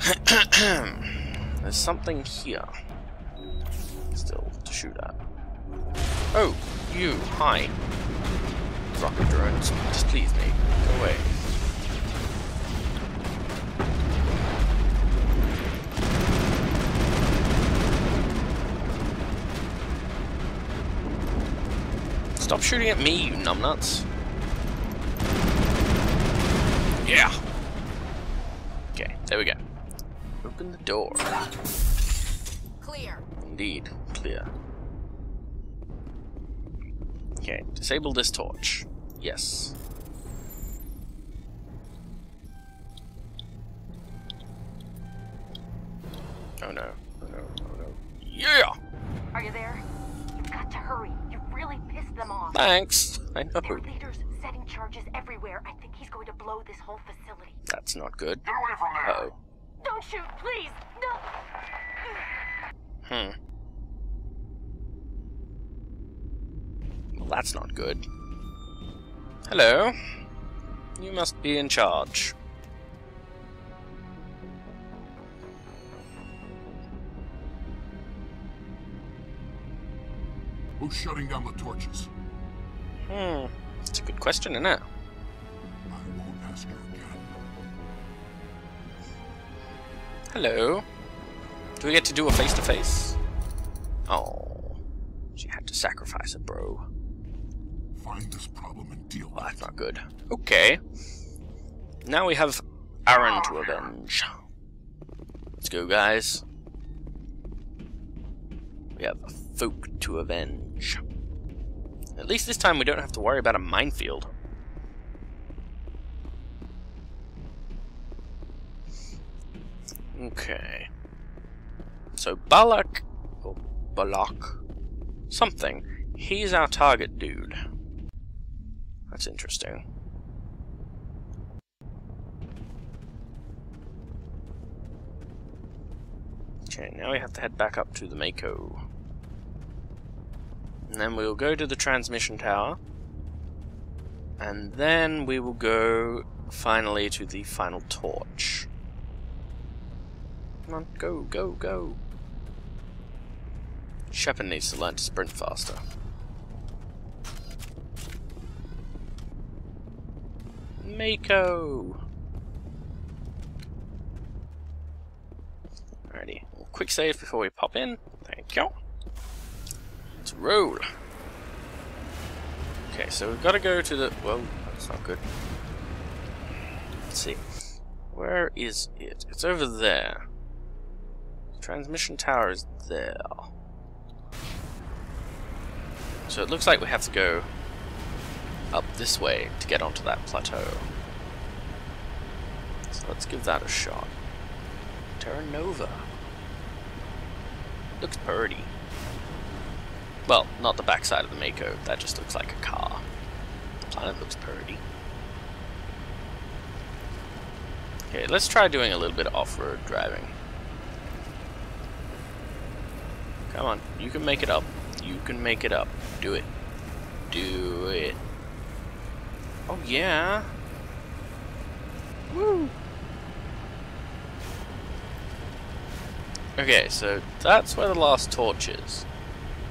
There's something here. Still to shoot at. Oh, you, hi. Rocket drones, displease me. Go away. Stop shooting at me, you numbnuts. Yeah. Okay, there we go. Open the door. Clear. Indeed, clear. Okay, disable this torch. Yes. Oh no, oh no, oh no. Yeah! Are you there? You've got to hurry. You really pissed them off. Thanks! I know. Their leader's setting charges everywhere. I think he's going to blow this whole facility. That's not good. Get away from there! Uh oh. Don't shoot, please! No! Hmm. Well, that's not good. Hello. You must be in charge. Who's shutting down the torches? Hmm. That's a good question, isn't it? I won't ask her Hello. Do we get to do a face to face? Oh. She had to sacrifice a bro. Find this problem and deal Well, with that's it. not good. Okay. Now we have Aaron to avenge. Let's go, guys. We have folk to avenge. At least this time we don't have to worry about a minefield. Okay. So Balak, or Balak, something. He's our target dude. That's interesting. Okay, now we have to head back up to the Mako. And then we'll go to the transmission tower. And then we will go finally to the final torch. Come on, go, go, go. Shepard needs to learn to sprint faster. Mako! Alrighty, well, quick save before we pop in. Thank you. Let's roll. Okay, so we've got to go to the... Well, that's not good. Let's see. Where is it? It's over there. Transmission tower is there. So it looks like we have to go up this way to get onto that plateau. So let's give that a shot. Terra Nova. Looks pretty. Well, not the backside of the Mako, that just looks like a car. The planet looks pretty. Okay, let's try doing a little bit of off-road driving. Come on, you can make it up. You can make it up. Do it. Do it. Oh yeah. Woo. Okay, so that's where the last torch is.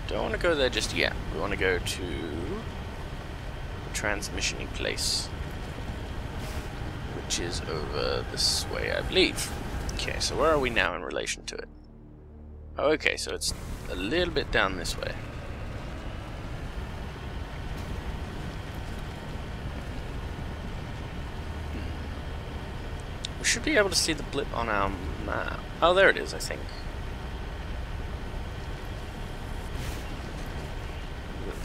Don't want to go there just yet. We want to go to the transmission place, which is over this way, I believe. Okay, so where are we now in relation to it? Okay, so it's a little bit down this way. Hmm. We should be able to see the blip on our map. Oh, there it is, I think.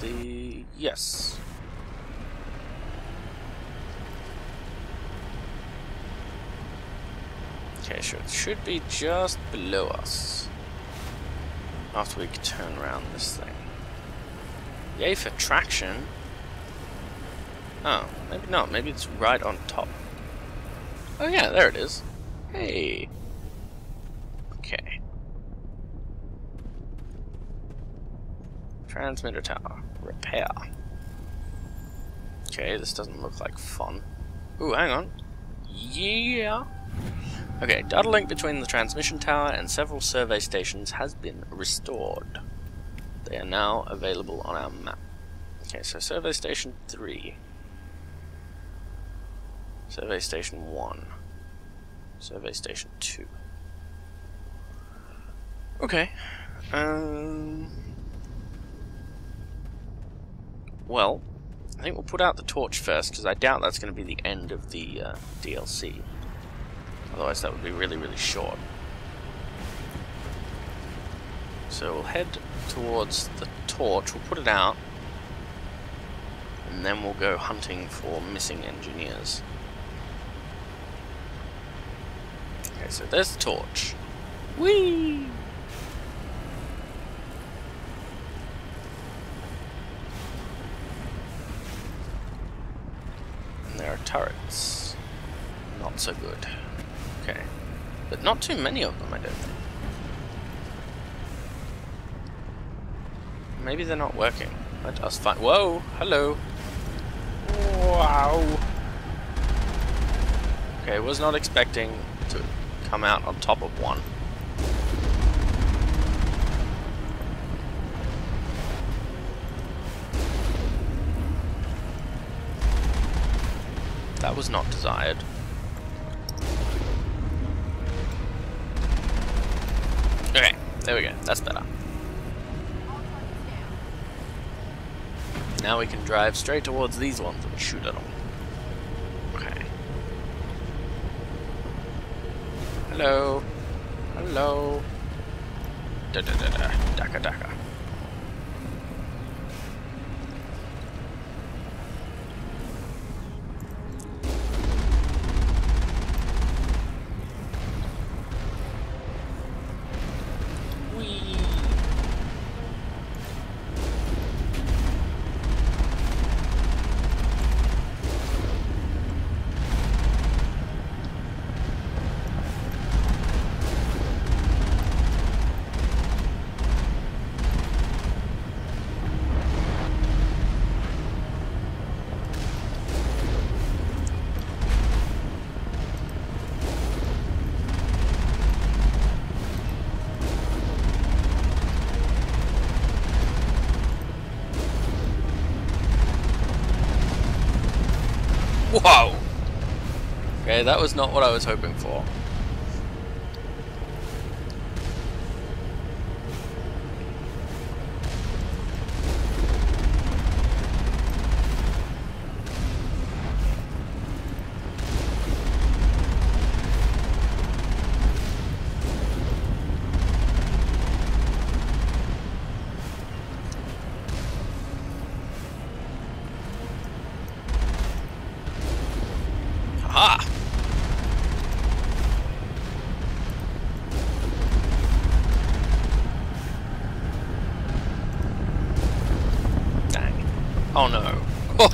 The... yes. Okay, sure. It should be just below us. After we turn around this thing. Yay for traction. Oh, maybe not. Maybe it's right on top. Oh yeah, there it is. Hey. Okay. Transmitter tower. Repair. Okay, this doesn't look like fun. Ooh, hang on. Yeah. Okay, data link between the transmission tower and several survey stations has been restored. They are now available on our map. Okay, so survey station 3. Survey station 1. Survey station 2. Okay. Um... Well, I think we'll put out the torch first, because I doubt that's going to be the end of the uh, DLC. Otherwise that would be really, really short. So we'll head towards the torch, we'll put it out, and then we'll go hunting for missing engineers. Okay, so there's the torch. Whee! And there are turrets. Not so good. But not too many of them, I don't think. Maybe they're not working. Let us find. Whoa! Hello! Wow! Okay, was not expecting to come out on top of one. That was not desired. There we go. That's better. Now we can drive straight towards these ones and shoot at them. Okay. Hello. Hello. Da da da da. Daka daka. Whoa! Okay, that was not what I was hoping for.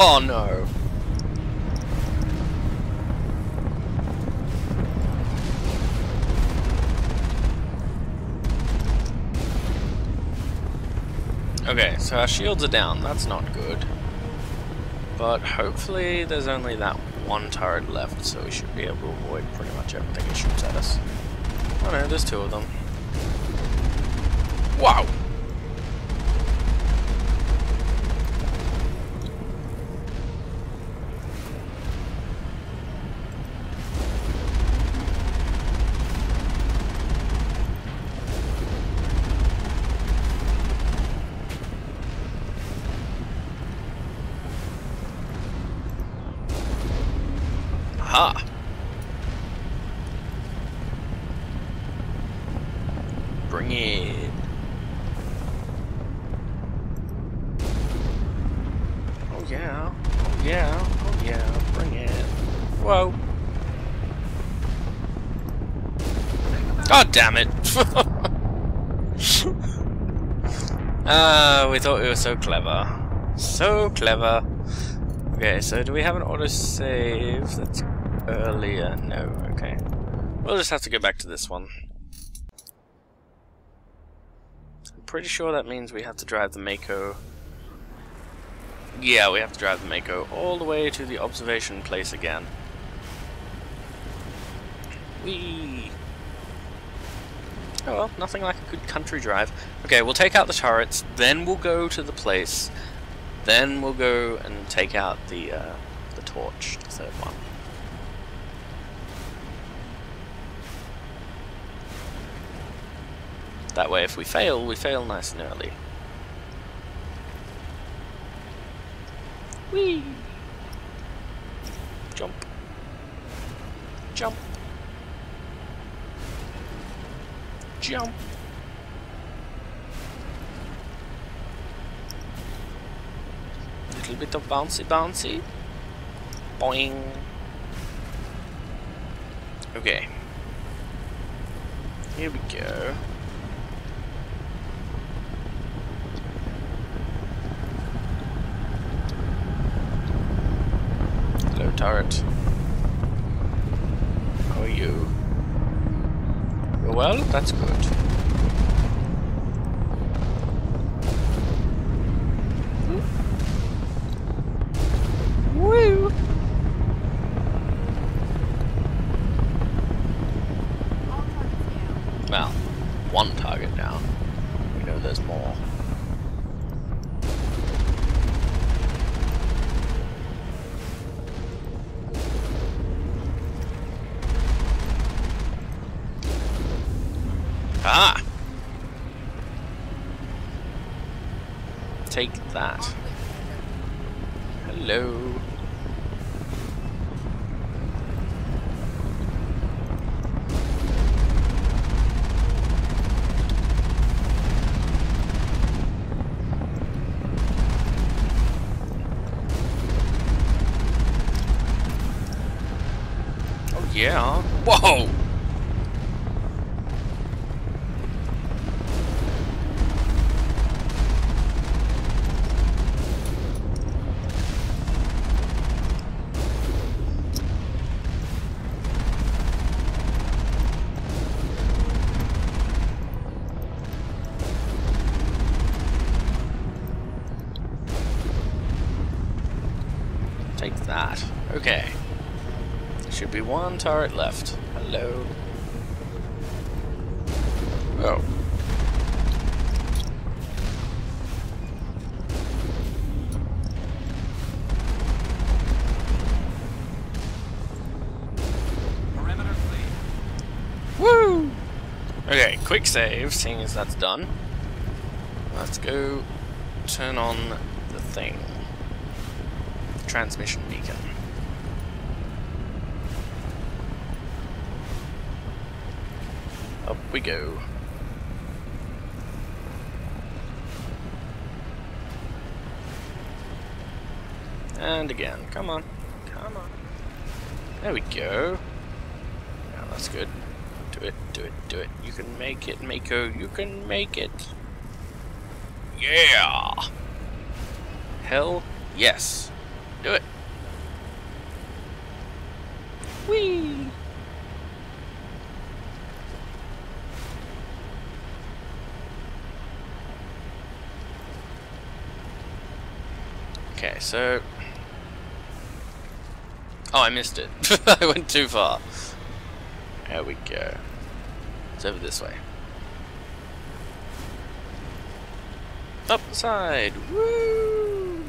Oh no. Okay, so our shields are down. That's not good. But hopefully there's only that one turret left, so we should be able to avoid pretty much everything it shoots at us. Oh no, there's two of them. Wow! Yeah. Yeah. Oh yeah. Bring it. Whoa. God damn it. Ah, we thought we were so clever. So clever. Okay, so do we have an autosave that's earlier? No, okay. We'll just have to go back to this one. I'm pretty sure that means we have to drive the Mako. Yeah, we have to drive the Mako all the way to the observation place again. Whee! Oh well, nothing like a good country drive. Okay, we'll take out the turrets, then we'll go to the place, then we'll go and take out the, uh, the torch, the third one. That way if we fail, we fail nice and early. Whee! Jump. Jump. Jump. Little bit of bouncy bouncy. Boing. Okay. Here we go. Hello, turret. How are you? You're well? That's good. Woo! Well, one target down. We know there's more. Ah! Take that. Hello. Take that. Okay. Should be one turret left. Hello. Oh. Perimeter clear. Woo! Okay, quick save, seeing as that's done. Let's go turn on the thing. Transmission beacon. Up we go. And again, come on, come on. There we go. Yeah, that's good. Do it, do it, do it. You can make it, Mako. You can make it. Yeah! Hell yes. Do it. Whee! Okay, so... Oh, I missed it. I went too far. There we go. It's over this way. Up side! Woo!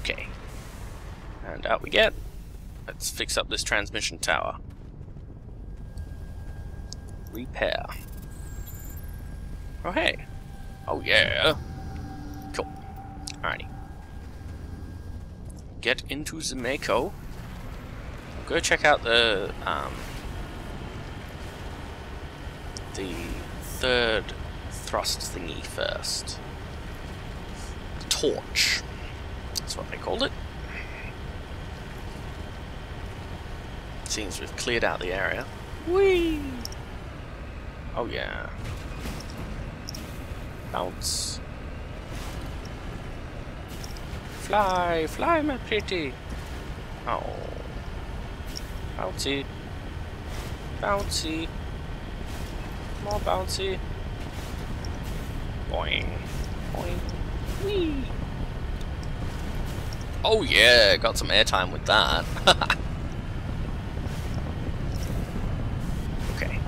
Okay. And out we get. Let's fix up this transmission tower. Repair. Oh hey. Oh yeah. Cool. Alrighty. Get into Mako. Go check out the um the third thrust thingy first. The torch. That's what they called it. Seems we've cleared out the area. Whee! Oh yeah. Bounce. Fly, fly, my pretty. Oh. Bouncy. Bouncy. More bouncy. Boing. Boing. Whee! Oh yeah, got some airtime with that. okay.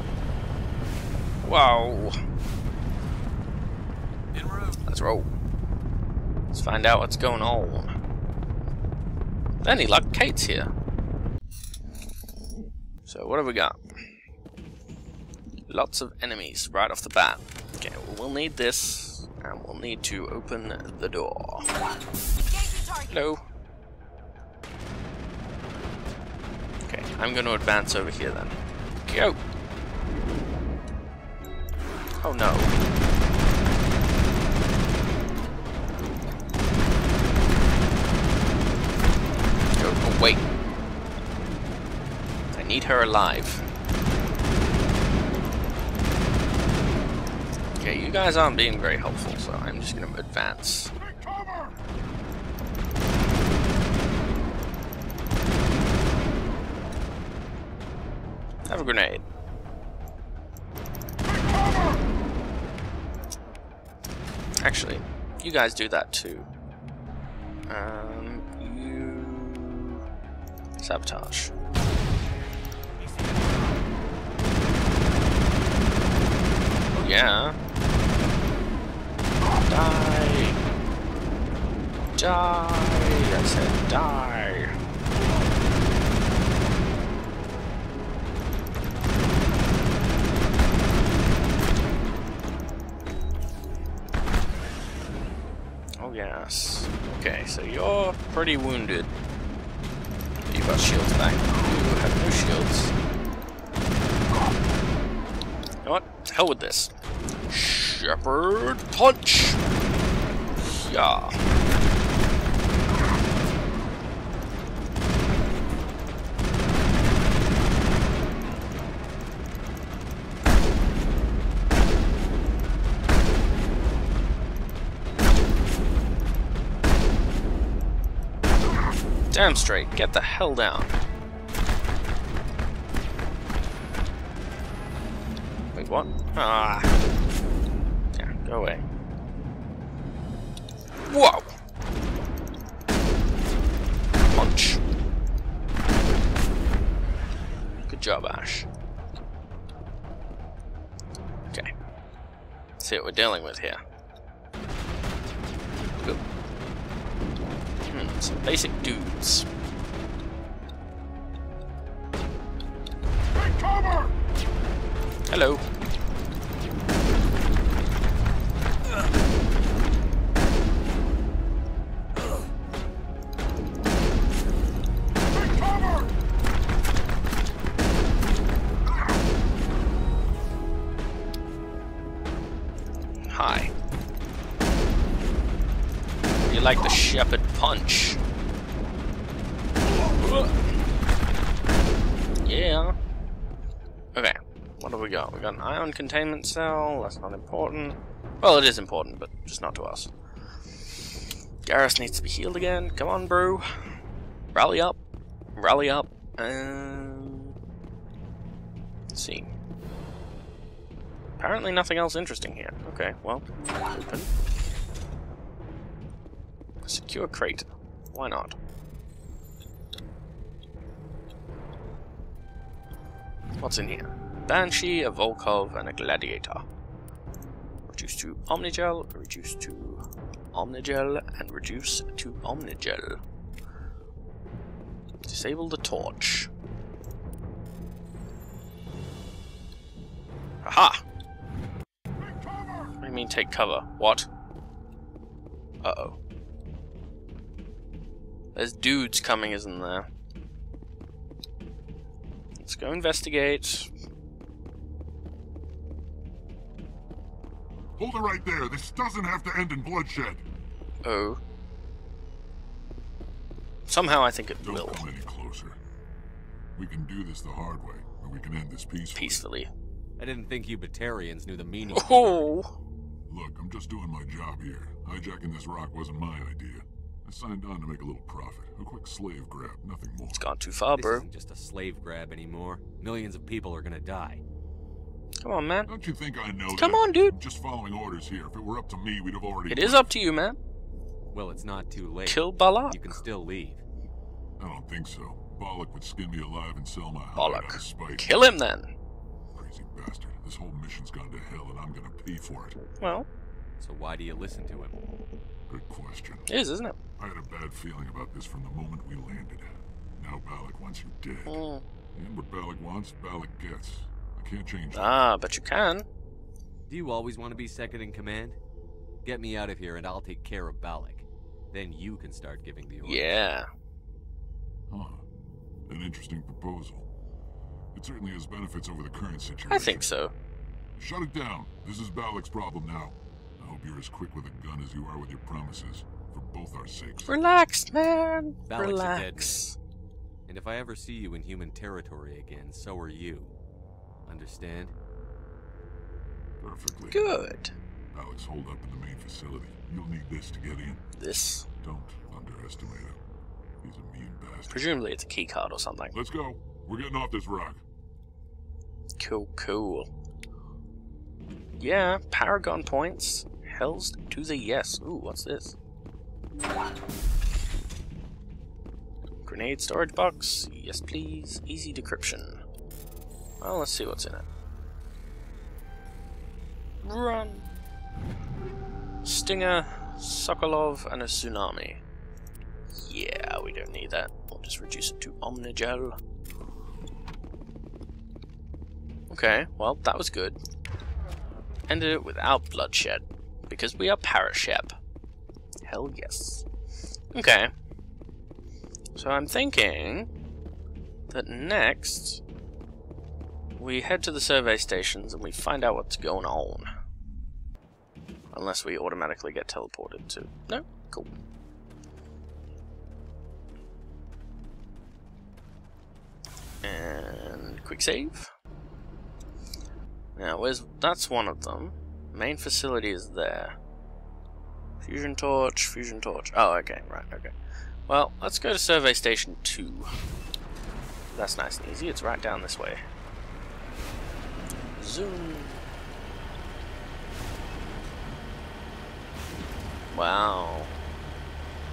Wow. Let's roll. Let's find out what's going on. Any luck, Kate's here. So what have we got? Lots of enemies right off the bat. Okay, well, we'll need this, and we'll need to open the door. Hello. Okay, I'm going to advance over here then. Go! Oh no. Go, oh wait. I need her alive. Okay, you guys aren't being very helpful, so I'm just gonna advance. Have a grenade. Actually, you guys do that too. Um, you sabotage. Oh yeah. Die. Die. I said die. Yes. Okay, so you're pretty wounded. You got shields back. You have no shields. You know what? Hell with this. Shepard punch. Yeah. Damn straight, get the hell down. Wait, what? Ah. Yeah, go away. Whoa! Punch. Good job, Ash. Okay. Let's see what we're dealing with here. Good. Hmm, some basic dudes. Hello. Containment cell. That's not important. Well, it is important, but just not to us. Garrus needs to be healed again. Come on, bro. Rally up. Rally up. Um, let's see. Apparently nothing else interesting here. Okay, well, open. Secure crate. Why not? What's in here? Banshee, a Volkov, and a Gladiator. Reduce to Omnigel, reduce to Omnigel, and reduce to Omnigel. Disable the torch. Aha! You mean take cover? What? Uh-oh. There's dudes coming, isn't there? Let's go investigate. Hold it right there. This doesn't have to end in bloodshed. Oh. Somehow I think it Don't will. come any closer. We can do this the hard way, or we can end this peacefully. Peacefully. I didn't think you Batarians knew the meaning. Oh! Look, I'm just doing my job here. Hijacking this rock wasn't my idea. I signed on to make a little profit. A quick slave grab, nothing more. It's gone too far, This bro. isn't just a slave grab anymore. Millions of people are gonna die. Come on, man. Don't you think I know Come that? on, dude. I'm just following orders here. If it were up to me, we'd have already... It is up to you, man. Well, it's not too late. Kill Balak? You can still leave. I don't think so. Balak would skin me alive and sell my hide out of spite. Kill him then. Crazy bastard. This whole mission's gone to hell and I'm gonna pay for it. Well, So why do you listen to him? Good question. it is, isn't it? I had a bad feeling about this from the moment we landed. Now Balak wants you dead. Mm. And what Balak wants, Balak gets. I can't change that. Ah, but you can. Do you always want to be second in command? Get me out of here and I'll take care of Balak. Then you can start giving the orders. Yeah. Huh. An interesting proposal. It certainly has benefits over the current situation. I think so. Shut it down. This is Balak's problem now. I hope you're as quick with a gun as you are with your promises. For both our sakes. Relax, man. Balak's a dead Relax. And if I ever see you in human territory again, so are you. Understand? Perfectly. Good. Alex, hold up in the main facility. You'll need this to get in. This. Don't underestimate him. He's a mean bastard. Presumably it's a key card or something. Let's go. We're getting off this rock. Cool, cool. Yeah, Paragon points. Hells to the yes. Ooh, what's this? Grenade storage box. Yes, please. Easy decryption. Well, let's see what's in it. Run! Stinger, Sokolov, and a tsunami. Yeah, we don't need that. We'll just reduce it to Omnigel. Okay, well, that was good. Ended it without bloodshed, because we are Parashep. Hell yes. Okay. So I'm thinking that next we head to the survey stations and we find out what's going on. Unless we automatically get teleported to... No? Cool. And quick save. Now, where's that's one of them. Main facility is there. Fusion torch, fusion torch. Oh, okay, right, okay. Well, let's go to survey station 2. That's nice and easy, it's right down this way. Zoom. Wow.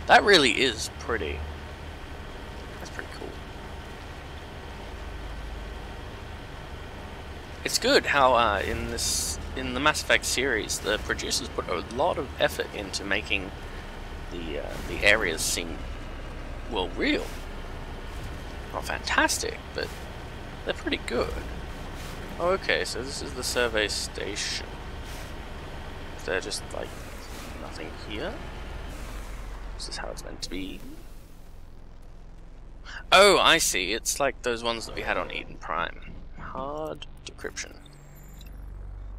That really is pretty. That's pretty cool. It's good how uh, in this in the Mass Effect series, the producers put a lot of effort into making the uh, the areas seem well real. Not fantastic, but they're pretty good. Oh, okay, so this is the survey station. Is there just like nothing here? this is how it's meant to be? Oh, I see. It's like those ones that we had on Eden Prime. Hard decryption.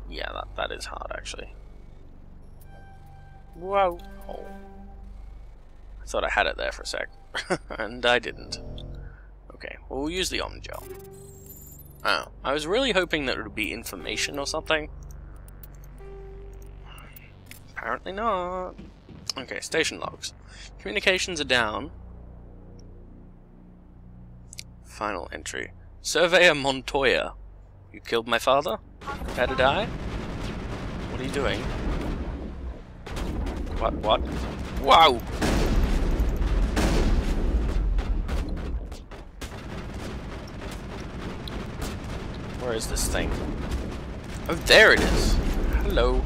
Yeah, that, that is hard, actually. Whoa. Oh. I thought I had it there for a sec. and I didn't. Okay, well, we'll use the Omnigel. Oh, I was really hoping that it would be information or something. Apparently not. Okay, station logs. Communications are down. Final entry. Surveyor Montoya. You killed my father? Prepare to die? What are you doing? What, what? Wow! Where is this thing? Oh, there it is! Hello.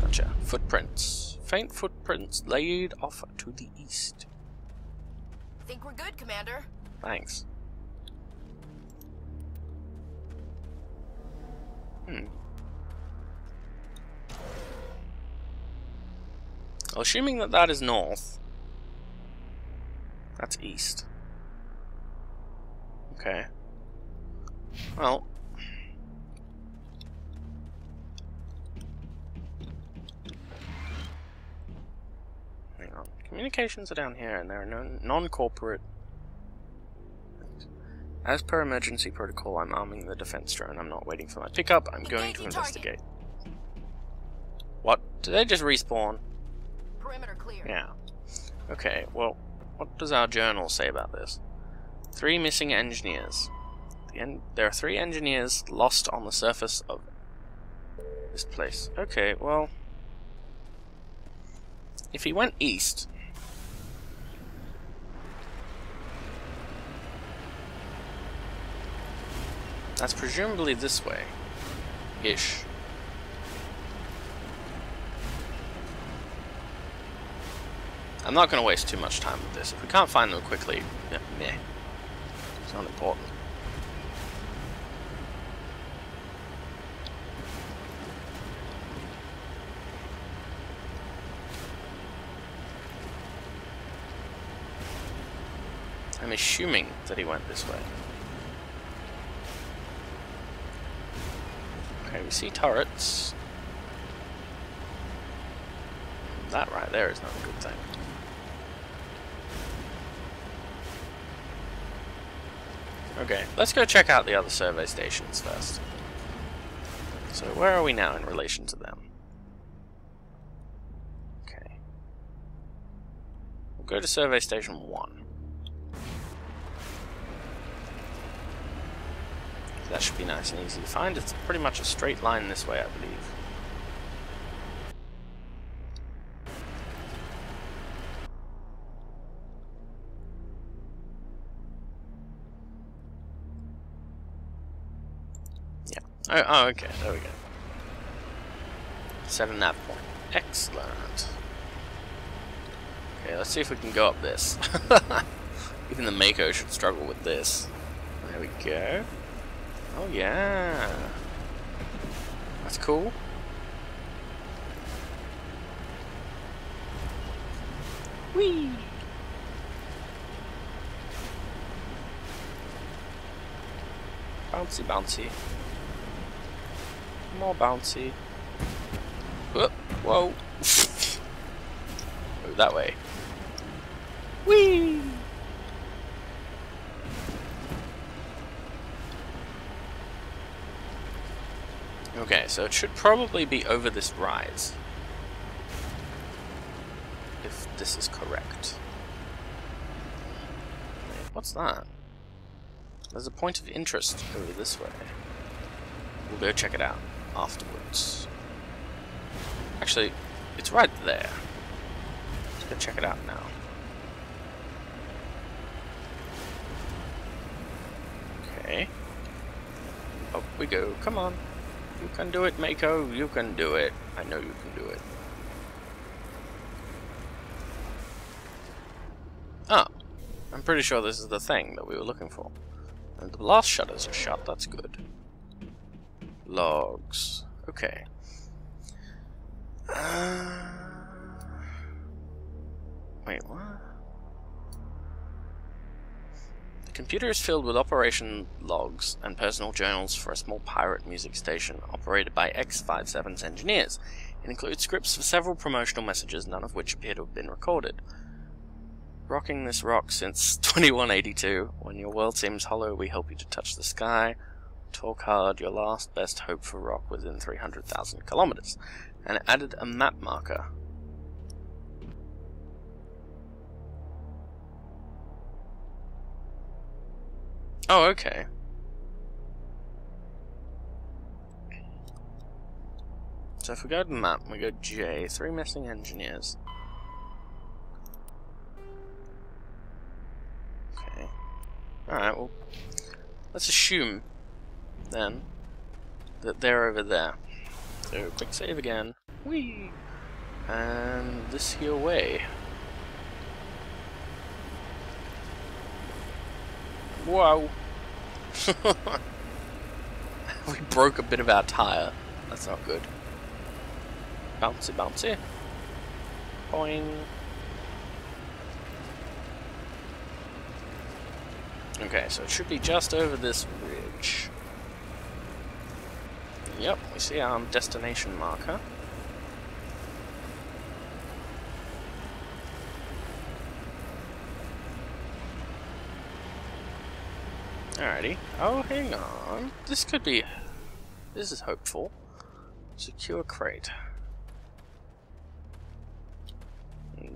Gotcha. Footprints. Faint footprints laid off to the east. Think we're good, Commander. Thanks. Hmm. Well, assuming that that is north, that's east. Okay. Well. Hang on. Communications are down here, and they're non- non-corporate as per emergency protocol, I'm arming the defense drone. I'm not waiting for my pickup. I'm going to investigate. What? Did they just respawn? Perimeter clear. Yeah. Okay, well, what does our journal say about this? Three missing engineers. En there are three engineers lost on the surface of this place. Okay, well... If he went east... That's presumably this way. Ish. I'm not going to waste too much time with this. If we can't find them quickly, yeah, meh. It's not important. I'm assuming that he went this way. Okay, we see turrets. That right there is not a good thing. Okay, let's go check out the other survey stations first. So where are we now in relation to them? Okay. We'll go to survey station 1. That should be nice and easy to find. It's pretty much a straight line this way, I believe. Yeah. Oh, oh, okay. There we go. Seven nav point. Excellent. Okay, let's see if we can go up this. Even the Mako should struggle with this. There we go. Oh yeah. That's cool. Whee! Bouncy, bouncy. More bouncy. Whoa! Whoa. Move that way. Whee! Okay, so it should probably be over this rise. If this is correct. What's that? There's a point of interest over this way. We'll go check it out afterwards. Actually, it's right there. Let's go check it out now. Okay. Up we go. Come on. You can do it, Mako. You can do it. I know you can do it. Ah. I'm pretty sure this is the thing that we were looking for. And the blast shutters are shut. That's good. Logs. Okay. Uh... Wait, what? Computer is filled with operation logs and personal journals for a small pirate music station operated by X57's engineers. It includes scripts for several promotional messages, none of which appear to have been recorded. Rocking this rock since 2182. When your world seems hollow, we help you to touch the sky. Talk hard, your last best hope for rock within 300,000 kilometers. And it added a map marker. Oh, okay. So if we go to map, we go J, three missing engineers. Okay. Alright, well, let's assume, then, that they're over there. So, quick save again. Whee! And this here way. Whoa! we broke a bit of our tire. That's not good. Bouncy, bouncy. Boing. Okay, so it should be just over this ridge. Yep, we see our destination marker. Alrighty. Oh, hang on. This could be... This is hopeful. Secure crate.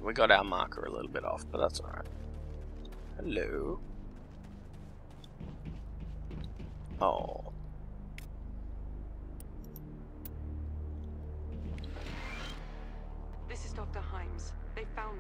We got our marker a little bit off, but that's alright. Hello. Oh. This is Dr. Himes. They found